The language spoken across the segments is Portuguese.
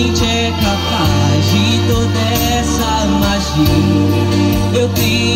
gente é capaz de toda essa magia. Eu tenho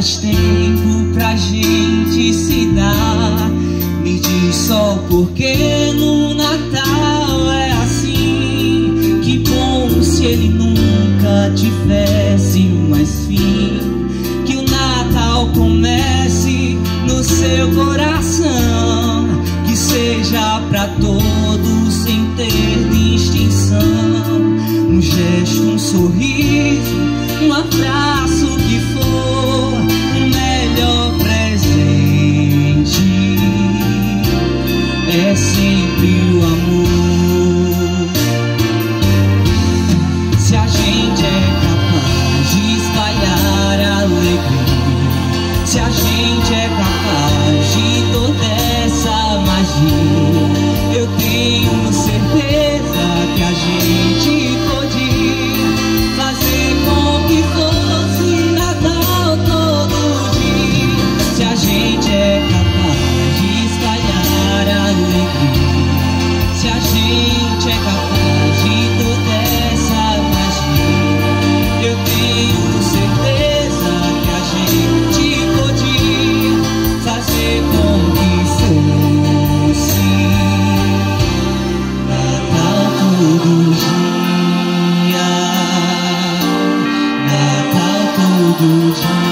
mais tempo pra gente se dar. Me diz só porque no Natal é assim. Que bom se ele nunca tivesse mais fim. Que o Natal comece no seu coração. Que seja pra todos sem ter distinção. Um gesto, um sorriso, uma frase 不差